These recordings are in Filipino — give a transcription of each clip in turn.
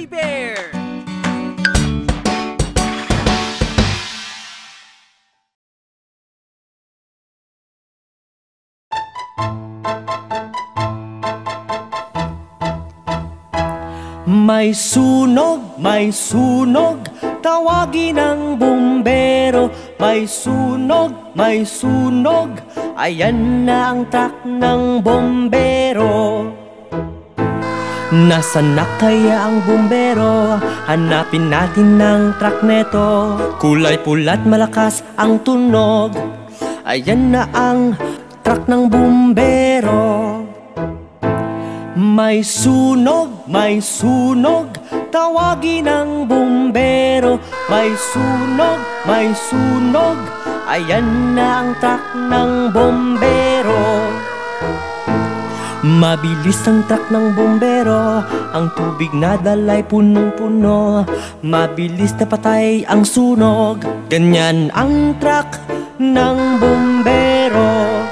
Fuzzy Bear! May sunog, may sunog, tawagin ang bumbero. May sunog, may sunog, ayan na ang truck ng bombero. Nasaan na kaya ang bumbero? Hanapin natin ng truck neto. Kulay pula't malakas ang tunog. Ayan na ang truck ng bumbero. May sunog, may sunog Tawagin ang bumbero. May sunog, may sunog Ayan na ang truck ng bombero Mabilis ang truck ng bombero Ang tubig na dalay punong-puno. Mabilis na patay ang sunog Ganyan ang truck ng bombero.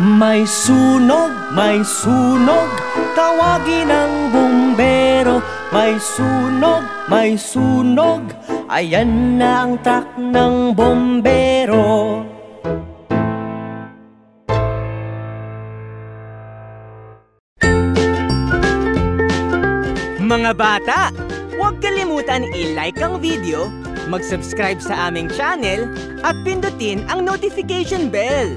May sunog, may sunog Tawagin ang bombero. May sunog, may sunog Ayan na ang truck ng bombero Mga bata, huwag kalimutan i-like ang video, mag-subscribe sa aming channel, at pindutin ang notification bell.